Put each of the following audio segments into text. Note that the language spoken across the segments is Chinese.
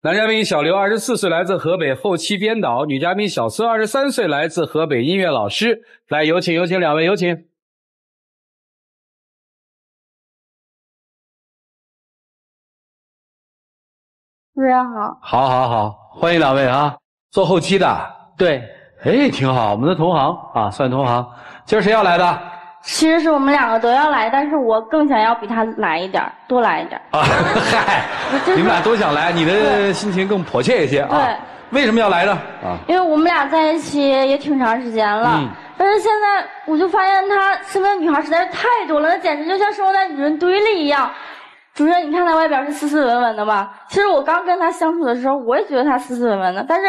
男嘉宾小刘，二十四岁，来自河北，后期编导；女嘉宾小孙，二十三岁，来自河北，音乐老师。来，有请，有请两位，有请。主持人好，好，好，好，欢迎两位啊！做后期的，对，哎，挺好，我们的同行啊，算同行。今儿谁要来的？其实是我们两个都要来，但是我更想要比他来一点儿，多来一点儿。啊，嗨，就是你们俩都想来，你的心情更迫切一些啊。对，为什么要来呢？啊，因为我们俩在一起也挺长时间了，嗯但是现在我就发现他身边的女孩实在是太多了，那简直就像生活在女人堆里一样。主任，你看他外表是斯斯文文的吧？其实我刚跟他相处的时候，我也觉得他斯斯文文的，但是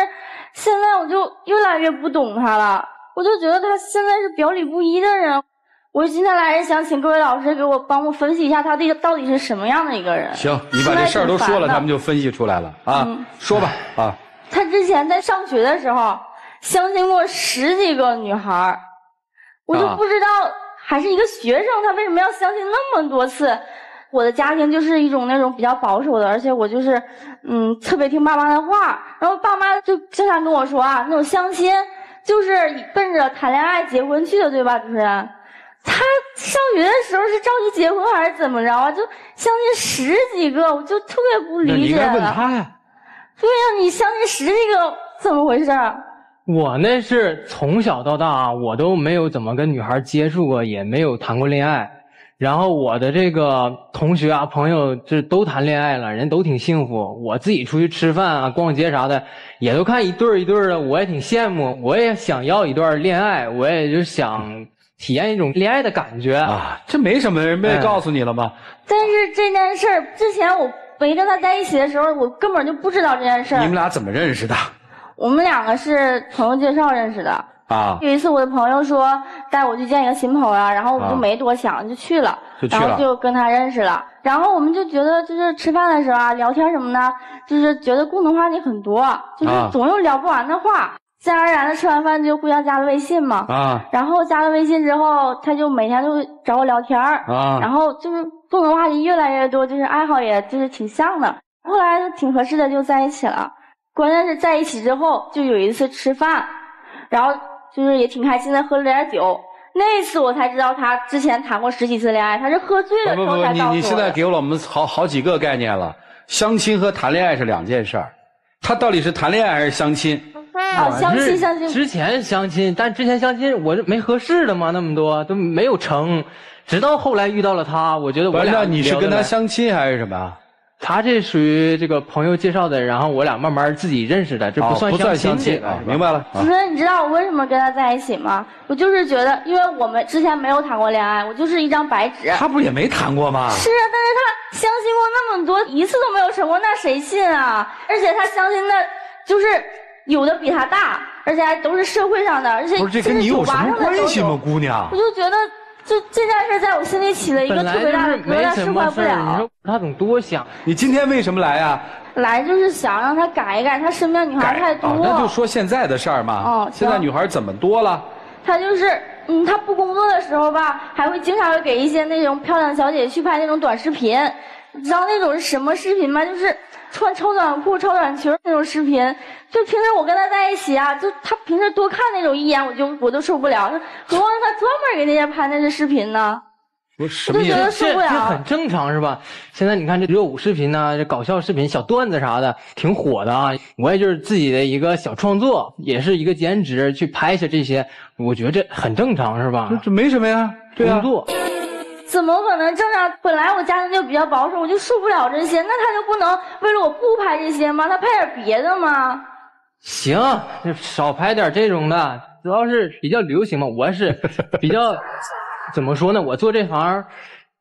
现在我就越来越不懂他了，我就觉得他现在是表里不一的人。我今天来是想请各位老师给我帮我分析一下他这个到底是什么样的一个人。行，你把这事儿都说了，他们就。分析出来了啊。嗯说吧，啊，他之前在上学的时候相亲过十几个女孩儿，我就啊不知道，还是一个学生，他为什么要相亲那么多次？我的家庭就是一种那种比较保守的，而且我就是，嗯，特别听爸妈的话。然后爸妈就经常跟我说啊，那种相亲就是奔着谈恋爱、结婚去的，对吧，主持人？他上学的时候是着急结婚还是怎么着啊？就相亲十几个，我就特别不理解那你应该问。他呀。对呀、你相亲十几个，怎么回事儿？我那是从小到大啊，我都没有怎么跟女孩接触过，也没有谈过恋爱。然后我的这个同学啊、朋友，这都谈恋爱了，人都挺幸福。我自己出去吃饭啊、逛街啥的，也都看一对儿一对儿的，我也挺羡慕。我也想要一段恋爱，我也就想体验一种恋爱的感觉。啊，这没什么，人不也哎告诉你了吗？但是这件事儿之前我没跟他在一起的时候，我根本就不知道这件事儿。你们俩怎么认识的？我们两个是朋友介绍认识的。啊，有一次我的朋友说带我去见一个新朋友啊，然后我啊就没多想就去了，就去了然后就跟他认识了。然后我们就觉得就是吃饭的时候啊，聊天什么的，就是觉得共同话题很多，就是啊总有聊不完的话。自然而然的吃完饭就互相加了微信嘛。啊然后加了微信之后，他就每天都找我聊天儿。啊然后就是共同话题越来越多，就是爱好也就是挺像的。后来就挺合适的，就在一起了。关键是在一起之后，就有一次吃饭，然后就是也挺开心的，喝了点酒。那次我才知道他之前谈过十几次恋爱，他是喝醉了之后才告诉我的。你你现在给了我们好好几个概念了，相亲和谈恋爱是两件事儿，他到底是谈恋爱还是相亲？啊，相亲相亲，之前相亲，但之前相亲我这没合适的嘛，那么多都没有成，直到后来遇到了他，我觉得我俩那你是跟他相亲还是什么？他这属于这个朋友介绍的，然后我俩慢慢自己认识的，这不算相相亲亲啊？明白了啊主持人，你知道我为什么跟他在一起吗？我就是觉得，因为我们之前没有谈过恋爱，我就是一张白纸。他不也没谈过吗？是啊，但是他相亲过那么多，一次都没有成功，那谁信啊？而且他相亲的，就是有的比他大，而且还都是社会上的，而且不是，这跟你有什么关系吗，姑娘我？就觉得，就这件事在我心里起了一个特别大的疙瘩，释怀不什么事儿，你了说。他总多想，你今天为什么来呀？来就是想让他改一改，他身边女孩太多。啊，那就说现在的事儿嘛。哦现在女孩怎么多了？他就是，嗯，他不工作的时候吧，还会经常会给一些那种漂亮小姐姐去拍那种短视频。你知道那种是什么视频吗？就是穿超短裤、超短裙那种视频。就平时我跟他在一起啊，就他平时多看那种一眼，我就我都受不了。何况他专门给那些拍那些视频呢？我什么意我就觉得思？这这受不了这很正常是吧？现在你看这热舞视频呐、这搞笑视频、小段子啥的，挺火的啊。我也就是自己的一个小创作，也是一个兼职去拍一下这些，我觉得这很正常是吧这？这没什么呀。对啊工，作。怎么可能正常？本来我家庭就比较保守，我就受不了这些，那他就不能为了我不拍这些吗？他拍点别的吗？行，就少拍点这种的，主要是比较流行嘛。我是比较 怎么说呢？我做这行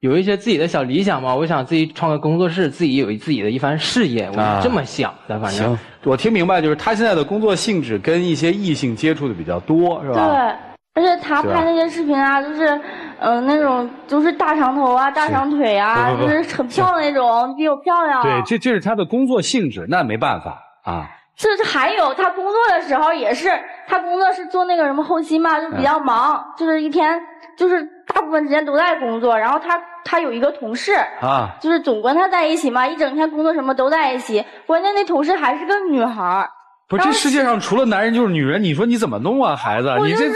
有一些自己的小理想嘛，我想自己创个工作室，自己有自己的一番事业，我这么想的。反正行，我听明白，就是他现在的工作性质跟一些异性接触的比较多，是吧？对，而且他拍那些视频啊，就是，嗯、那种就是大长头啊、大长腿啊，就是很漂亮那种，比我漂亮。对，这这是他的工作性质，那没办法啊。这这还有他工作的时候也是，他工作是做那个什么后期嘛，就比较忙，就是一天就是大大部分时间都在工作。然后他他有一个同事，啊，就是总跟他在一起嘛，一整天工作什么都在一起。关键那同事还是个女孩儿，不是这世界上除了男人就是女人，你说你怎么弄啊，孩子？你这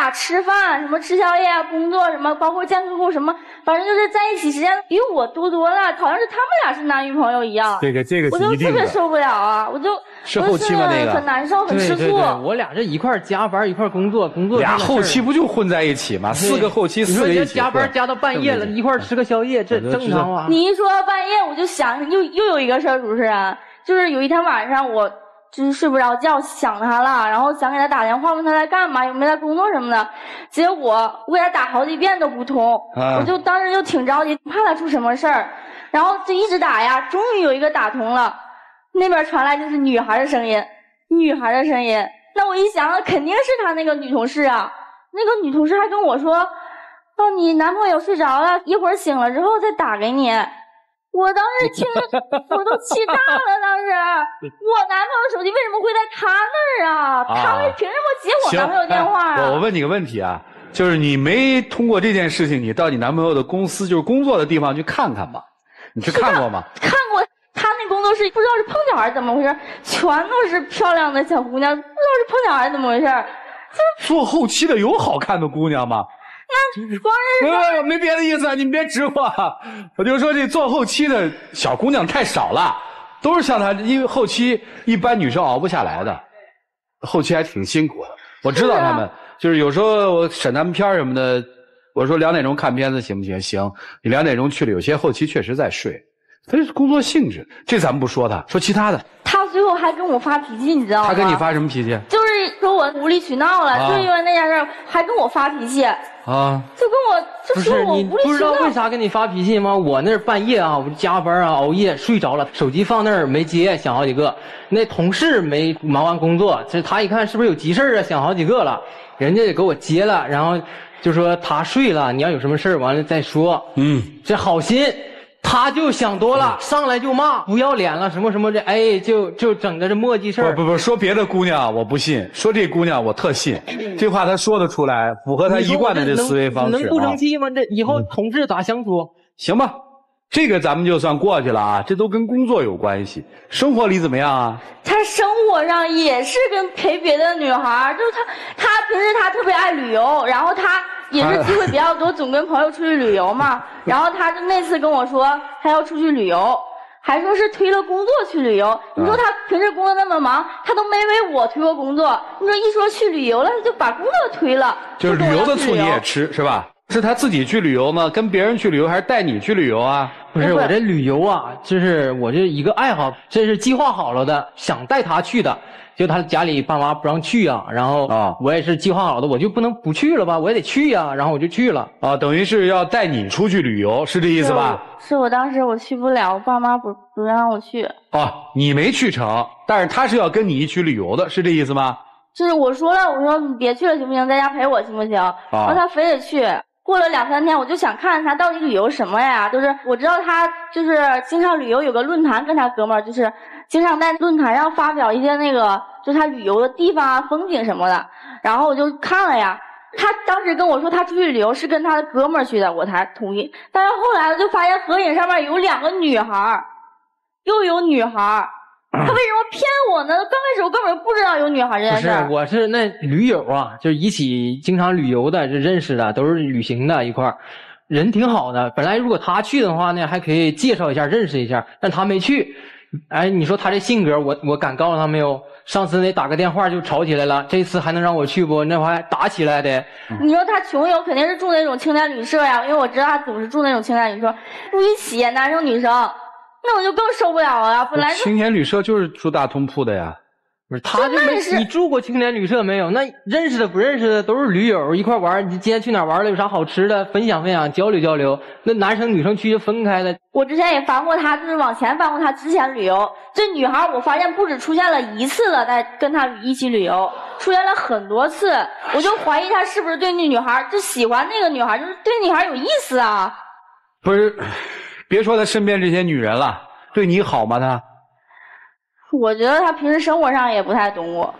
俩吃饭，什么吃宵夜啊，工作什么，包括见客户什么，反正就是在一起时间比我多多了，好像是他们俩是男女朋友一样。这个这个我就特。别受不了啊！我就 是后期吗我就是那个很难受，很对吃醋。对对，我俩这一块加班一块工作，工作俩后期不就混在一起吗？四个后期，你说四个一起加班加到半夜了，一块吃个宵夜，这正常啊。你一说半夜，我就想又又有一个事儿，主持人，就是有一天晚上我就是睡不着觉，想他了，然后想给他打电话问他在干嘛，有没有在工作什么的，结果我给他打好几遍都不通，啊我就当时就挺着急，怕他出什么事儿，然后就一直打呀，终于有一个打通了，那边传来就是女孩的声音，女孩的声音，那我一想，肯定是他那个女同事啊，那个女同事还跟我说。哦，你男朋友睡着了，一会儿醒了之后再打给你。我当时听着 我都气炸了，当时我男朋友手机为什么会在他那儿啊？他为凭什么接我男朋友电话啊我？问你个问题啊，就是你没通过这件事情，你到你男朋友的公司，就是工作的地方去看看吧？你去看过吗？看过他那工作室，不知道是碰巧还是怎么回事，全都是漂亮的小姑娘，不知道是碰巧还是怎么回事。做后期的有好看的姑娘吗？光是呃，没别的意思啊，你们别指我啊。我就说这做后期的小姑娘太少了，都是像她，因为后期一般女生熬不下来的，后期还挺辛苦的。我知道是啊他们，就是有时候我审他们片什么的，我说两点钟看片子行不行？行，你两点钟去了，有些后期确实在睡，这是工作性质，这咱们不说他，说其他的。他最后还跟我发脾气，你知道吗？他跟你发什么脾气就是说我无理取闹了，啊就是因为那件事还跟我发脾气，啊？就跟我就不是你说我不知道。为啥跟你发脾气吗？我那半夜啊，我加班啊，熬夜睡着了，手机放那儿没接，想好几个。那同事没忙完工作，这他一看是不是有急事儿啊？想好几个了，人家也给我接了，然后就说他睡了，你要有什么事儿完了再说。嗯，这好心，他就想多了，上来就骂，不要脸了，什么什么的，哎，就就整的这墨迹事儿。不不不，说别的姑娘我不信，说这姑娘我特信，这话她说得出来，符合她一贯的这思维方式能不啊生气吗？这以后同事咋相处？行吧，这个咱们就算过去了啊，这都跟工作有关系。生活里怎么样啊？他生活上也是跟陪别的女孩，就是他，他平时他特别爱旅游，然后他也是机会比较多，总跟朋友出去旅游嘛。然后他就那次跟我说他要出去旅游，还说是推了工作去旅游。你说他平时工作那么忙，他都没为我推过工作。你说一说去旅游了，他就把工作推了，就是旅游的醋你也吃是吧？是他自己去旅游吗，跟别人去旅游，还是带你去旅游啊？不是我这旅游啊，就是我这一个爱好，这是计划好了的，想带他去的，就他家里爸妈不让去啊，然后啊我也是计划好的，我就不能不去了吧，我也得去呀、然后我就去了。啊，等于是要带你出去旅游，是这意思吧？是我当时我去不了，我爸妈不不让我去。啊，你没去成，但是他是要跟你一起旅游的，是这意思吗？就是我说了，我说你别去了行不行，在家陪我行不行？然后他非得去。过了两三天，我就想看看他到底旅游什么呀？就是我知道他就是经常旅游，有个论坛跟他哥们儿，就是经常在论坛上发表一些那个，就他旅游的地方啊、风景什么的。然后我就看了呀，他当时跟我说他出去旅游是跟他的哥们儿去的，我才同意。但是后来我就发现合影上面有两个女孩儿，又有女孩儿，他为什么骗我呢？刚开始我根本不知道有女孩儿这件事是，。我是那驴友啊，就是一起经常旅游的，这认识的，都是旅行的一块儿，人挺好的。本来如果他去的话呢，还可以介绍一下，认识一下，但他没去。哎，你说他这性格，我我敢告诉他没有？上次那打个电话就吵起来了，这次还能让我去不？那还打起来的。你说他穷游肯定是住那种青年旅社呀，因为我知道他总是住那种青年旅社，住一起男生女生，那我就更受不了了。本来青年旅社就是住大通铺的呀。不是，他就没你住过青年旅社没有？那认识的不认识的都是驴友，一块玩。你今天去哪儿玩了？有啥好吃的？分享分享，交流交流。那男生女生区就分开了。我之前也翻过他，就是往前翻过他之前旅游，这女孩我发现不止出现了一次了，在跟他一起旅游，出现了很多次，我就怀疑他是不是对那女孩就喜欢那个女孩，就是对女孩有意思啊。不是，别说他身边这些女人了，对你好吗？他我觉得他平时生活上也不太懂我，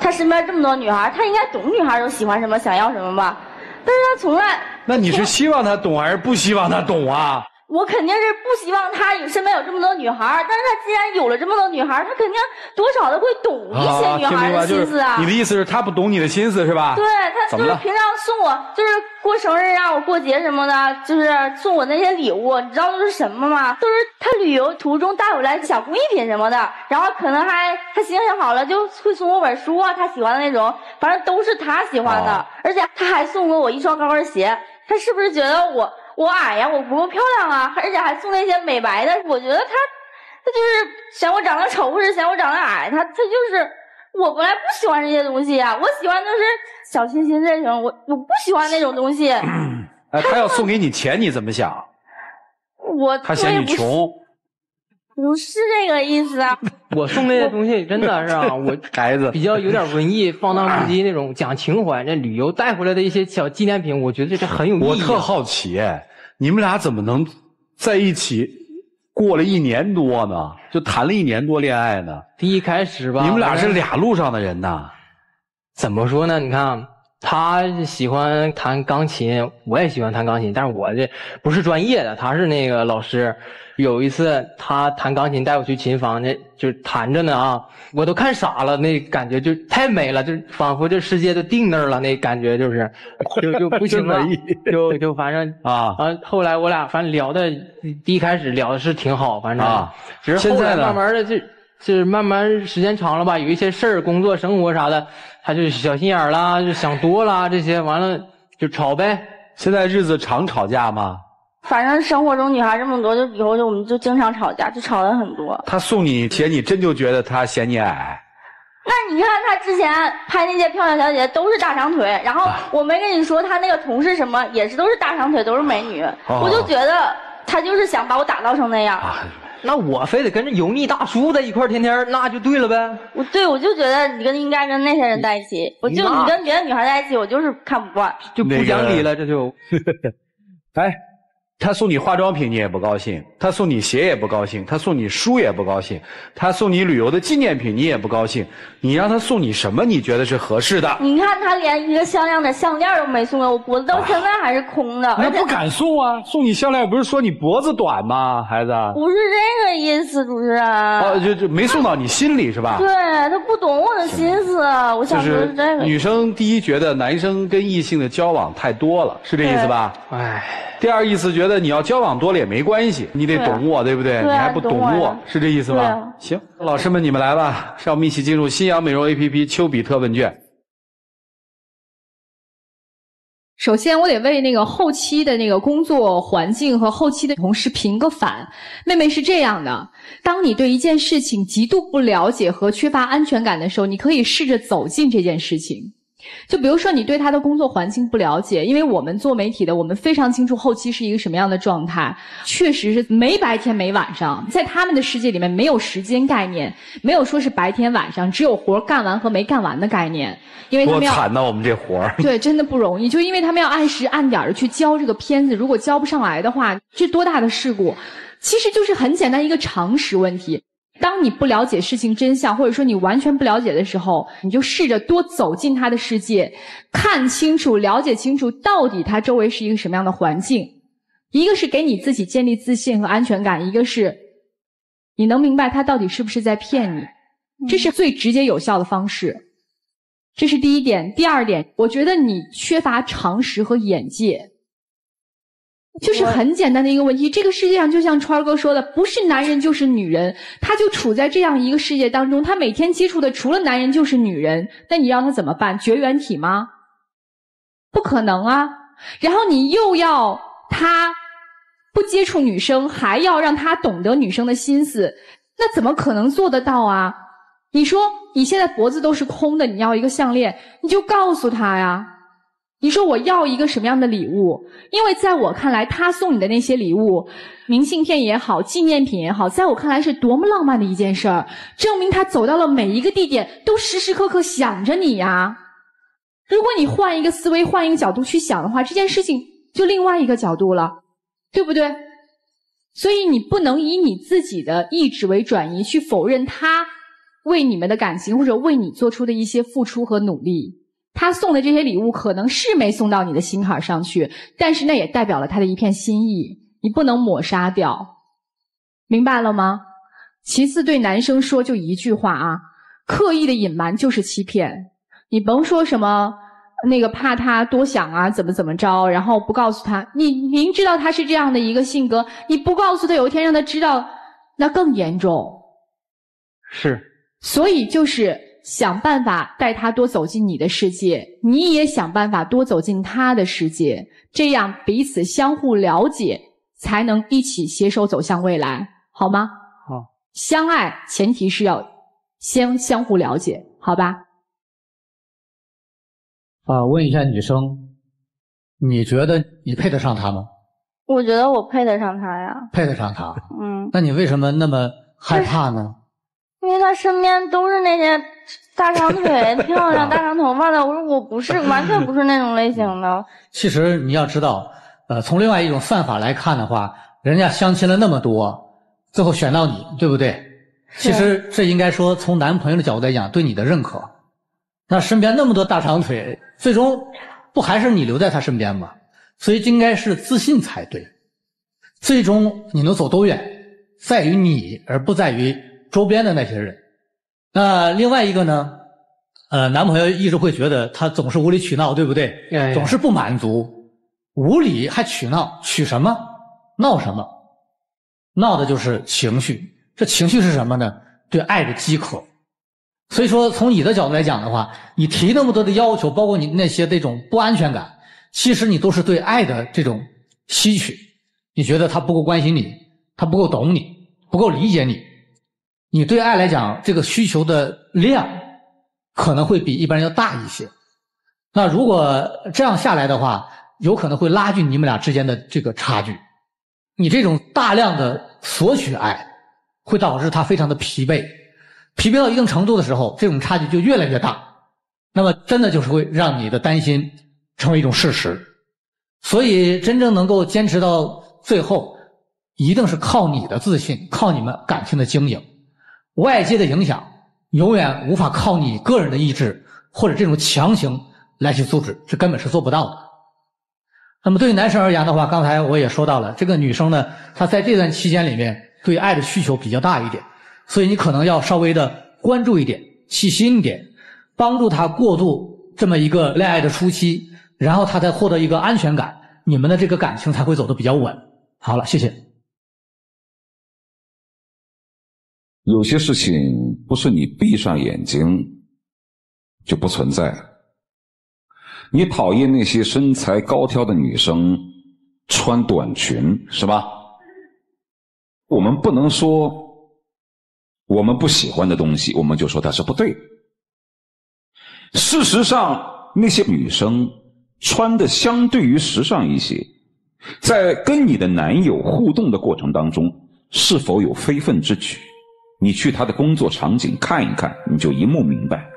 他身边这么多女孩，他应该懂女孩都喜欢什么，想要什么吧？但是他从来，那你是希望他懂还是不希望他懂啊？我肯定是不希望他有身边有这么多女孩儿，但是他既然有了这么多女孩儿，他肯定多少的会懂一些女孩儿的心思啊。你的意思是，他不懂你的心思是吧？对他就是平常送我，就是过生日啊，我过节什么的，就是送我那些礼物，你知道都是什么吗？都是他旅游途中带回来小工艺品什么的，然后可能还他心情好了就会送我本书啊，他喜欢的那种，反正都是他喜欢的，而且他还送过我一双高跟鞋，他是不是觉得我？我矮呀，我不够漂亮啊，而且还送那些美白的。我觉得他，他就是嫌我长得丑，或者嫌我长得矮。他他就是我本来不喜欢这些东西啊，我喜欢的是小清新这种。我我不喜欢那种东西。哎，他要送给你钱，你怎么想？我他嫌你穷。不是这个意思啊！我送那些东西真的是啊，我孩子比较有点文艺、放荡不羁那种，讲情怀。那旅游带回来的一些小纪念品，我觉得这很有意义。我特好奇，你们俩怎么能在一起过了一年多呢？就谈了一年多恋爱呢？第一开始吧，你们俩是俩路上的人呐？怎么说呢？你看。他喜欢弹钢琴，我也喜欢弹钢琴，但是我这不是专业的，他是那个老师。有一次他弹钢琴带我去琴房，那就弹着呢啊，我都看傻了，那感觉就太美了，就仿佛这世界都定那儿了，那感觉就是，就就不行了，就就反正啊。啊，后来我俩反正聊的，第一开始聊的是挺好，反正啊，只是后来慢慢的就。就是慢慢时间长了吧，有一些事儿、工作、生活啥的，他就小心眼儿啦，就想多啦，这些完了就吵呗。现在日子常吵架吗？反正生活中女孩这么多，就以后就我们就经常吵架，就吵的很多。他送你鞋，你真就觉得他嫌你矮？那你看他之前拍那些漂亮小姐姐都是大长腿，然后我没跟你说他那个同事什么也是都是大长腿，都是美女，我就觉得他就是想把我打造成那样。那我非得跟着油腻大叔在一块儿天天，那就对了呗。我对我就觉得你跟应该跟那些人在一起，我就你跟别的女孩在一起，我就是看不惯，就不讲理了，这就。哎。他送你化妆品，你也不高兴；他送你鞋也不高兴；他送你书也不高兴；他送你旅游的纪念品，你也不高兴。你让他送你什么？你觉得是合适的？你看他连一个像样的项链都没送给我，脖子到现在还是空的。那不敢送啊！送你项链不是说你脖子短吗，孩子？不是这个意思，主持人。哦，就就没送到你心里是吧？对他不懂我的心思，我想说是这个。女生第一觉得男生跟异性的交往太多了，是这意思吧？哎。第二意思，觉得你要交往多了也没关系，你得懂我，对不对？你还不懂我，是这意思吧？行，老师们你们来吧，让我们一起进入新阳美容 APP 丘比特问卷。首先，我得为那个后期的那个工作环境和后期的同事评个反。妹妹是这样的：当你对一件事情极度不了解和缺乏安全感的时候，你可以试着走进这件事情。就比如说，你对他的工作环境不了解，因为我们做媒体的，我们非常清楚后期是一个什么样的状态。确实是没白天没晚上，在他们的世界里面没有时间概念，没有说是白天晚上，只有活干完和没干完的概念。因为他们要惨呐，我们这活儿。对，真的不容易。就因为他们要按时按点的去交这个片子，如果交不上来的话，这多大的事故？其实就是很简单一个常识问题。当你不了解事情真相，或者说你完全不了解的时候，你就试着多走进他的世界，看清楚、了解清楚到底他周围是一个什么样的环境。一个是给你自己建立自信和安全感，一个是你能明白他到底是不是在骗你。这是最直接有效的方式。这是第一点。第二点，我觉得你缺乏常识和眼界。就是很简单的一个问题，这个世界上就像川哥说的，不是男人就是女人，他就处在这样一个世界当中，他每天接触的除了男人就是女人，那你让他怎么办？绝缘体吗？不可能啊！然后你又要他不接触女生，还要让他懂得女生的心思，那怎么可能做得到啊？你说你现在脖子都是空的，你要一个项链，你就告诉他呀。你说我要一个什么样的礼物？因为在我看来，他送你的那些礼物，明信片也好，纪念品也好，在我看来是多么浪漫的一件事儿，证明他走到了每一个地点都时时刻刻想着你呀。如果你换一个思维，换一个角度去想的话，这件事情就另外一个角度了，对不对？所以你不能以你自己的意志为转移，去否认他为你们的感情或者为你做出的一些付出和努力。他送的这些礼物可能是没送到你的心坎上去，但是那也代表了他的一片心意，你不能抹杀掉，明白了吗？其次，对男生说就一句话啊，刻意的隐瞒就是欺骗，你甭说什么。那个怕他多想啊，怎么怎么着，然后不告诉他。你明知道他是这样的一个性格，你不告诉他，有一天让他知道，那更严重。是。所以就是想办法带他多走进你的世界，你也想办法多走进他的世界，这样彼此相互了解，才能一起携手走向未来，好吗？好。相爱前提是要先相互了解，好吧？啊，问一下女生，你觉得你配得上他吗？我觉得我配得上他呀。配得上他？嗯。那你为什么那么害怕呢？因为他身边都是那些大长腿、漂亮、大长头发的。我说我不是，完全不是那种类型的。其实你要知道，呃，从另外一种算法来看的话，人家相亲了那么多，最后选到你，对不对？其实这应该说，从男朋友的角度来讲，对你的认可。那身边那么多大长腿，最终不还是你留在他身边吗？所以应该是自信才对。最终你能走多远，在于你，而不在于周边的那些人。那另外一个呢？呃，男朋友一直会觉得他总是无理取闹，对不对？总是不满足，无理还取闹，取什么？闹什么？闹的就是情绪。这情绪是什么呢？对爱的饥渴。所以说，从你的角度来讲的话，你提那么多的要求，包括你那些这种不安全感，其实你都是对爱的这种吸取。你觉得他不够关心你，他不够懂你，不够理解你，你对爱来讲，这个需求的量可能会比一般人要大一些。那如果这样下来的话，有可能会拉近你们俩之间的这个差距。你这种大量的索取爱，会导致他非常的疲惫。疲惫到一定程度的时候，这种差距就越来越大，那么真的就是会让你的担心成为一种事实。所以，真正能够坚持到最后，一定是靠你的自信，靠你们感情的经营。外界的影响永远无法靠你个人的意志或者这种强行来去阻止，这根本是做不到的。那么，对于男生而言的话，刚才我也说到了，这个女生呢，她在这段期间里面对爱的需求比较大一点。所以你可能要稍微的关注一点，细心一点，帮助她过渡这么一个恋爱的初期，然后她才获得一个安全感，你们的这个感情才会走得比较稳。好了，谢谢。有些事情不是你闭上眼睛就不存在。你讨厌那些身材高挑的女生穿短裙，是吧？我们不能说。我们不喜欢的东西，我们就说它是不对。事实上，那些女生穿的相对于时尚一些，在跟你的男友互动的过程当中，是否有非分之举？你去他的工作场景看一看，你就一目明白。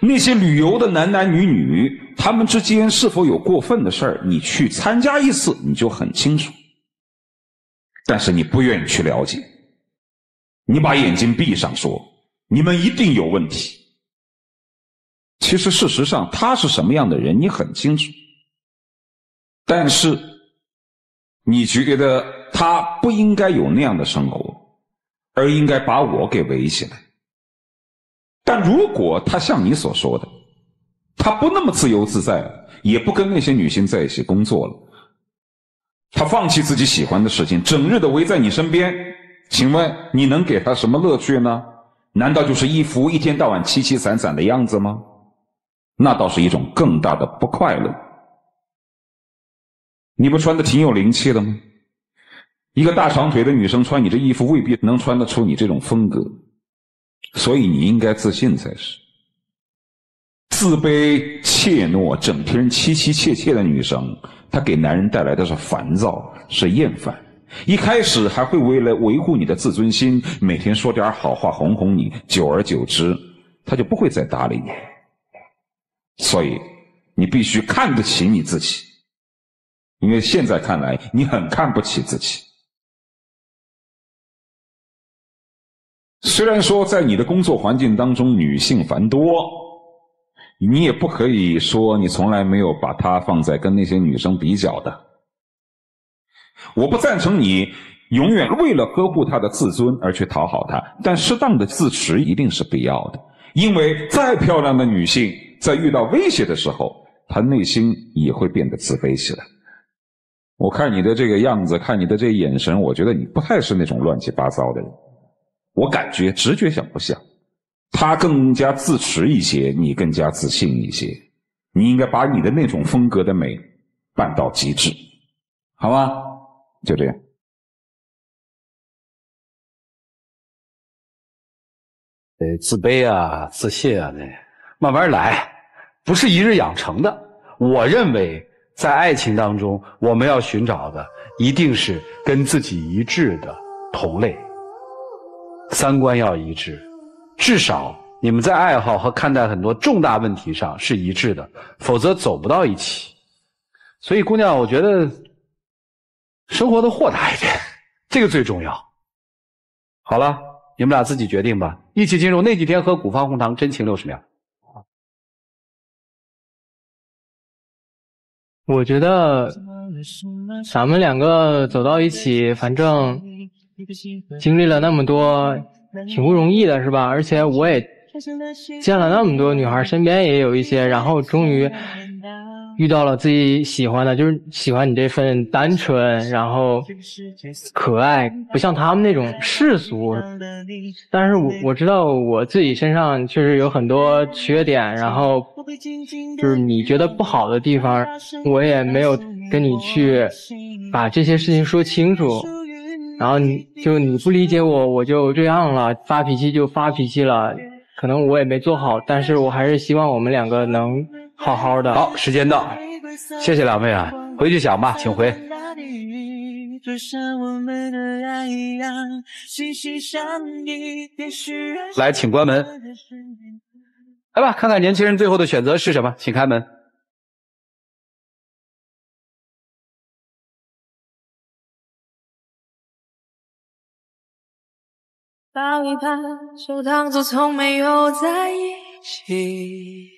那些旅游的男男女女，他们之间是否有过分的事儿？你去参加一次，你就很清楚。但是你不愿意去了解。你把眼睛闭上，说你们一定有问题。其实事实上，他是什么样的人，你很清楚。但是，你觉得他不应该有那样的生活，而应该把我给围起来。但如果他像你所说的，他不那么自由自在了，也不跟那些女性在一起工作了，他放弃自己喜欢的事情，整日的围在你身边。请问你能给他什么乐趣呢？难道就是一副一天到晚凄凄惨惨的样子吗？那倒是一种更大的不快乐。你不穿的挺有灵气的吗？一个大长腿的女生穿你这衣服，未必能穿得出你这种风格。所以你应该自信才是。自卑、怯懦、整天凄凄切切的女生，她给男人带来的是烦躁，是厌烦。一开始还会为了维护你的自尊心，每天说点好话哄哄你，久而久之，他就不会再搭理你。所以，你必须看得起你自己，因为现在看来你很看不起自己。虽然说在你的工作环境当中女性繁多，你也不可以说你从来没有把她放在跟那些女生比较的。我不赞成你永远为了呵护她的自尊而去讨好她，但适当的自持一定是必要的。因为再漂亮的女性，在遇到威胁的时候，她内心也会变得自卑起来。我看你的这个样子，看你的这眼神，我觉得你不太是那种乱七八糟的人。我感觉直觉想不像，他更加自持一些，你更加自信一些。你应该把你的那种风格的美办到极致，好吗？就这样。呃，自卑啊，自信啊，那慢慢来，不是一日养成的。我认为。在爱情当中，我们要寻找的一定是跟自己一致的同类，三观要一致，至少你们在爱好和看待很多重大问题上是一致的，否则走不到一起。所以，姑娘，我觉得生活的豁达一点，这个最重要。好了，你们俩自己决定吧，一起进入那几天喝古方红糖真情六十秒。我觉得咱们两个走到一起，反正经历了那么多，挺不容易的，是吧？而且我也见了那么多女孩，身边也有一些，然后终于。遇到了自己喜欢的，就是喜欢你这份单纯，然后可爱，不像他们那种世俗。但是我我知道我自己身上确实有很多缺点，然后就是你觉得不好的地方，我也没有跟你去把这些事情说清楚。然后你就你不理解我，我就这样了，发脾气就发脾气了，可能我也没做好，但是我还是希望我们两个能。好好的，好，时间到，谢谢两位啊，回去想吧，请回。来，请关门。来吧，看看年轻人最后的选择是什么，请开门。抱一抱，就当作从没有在一起。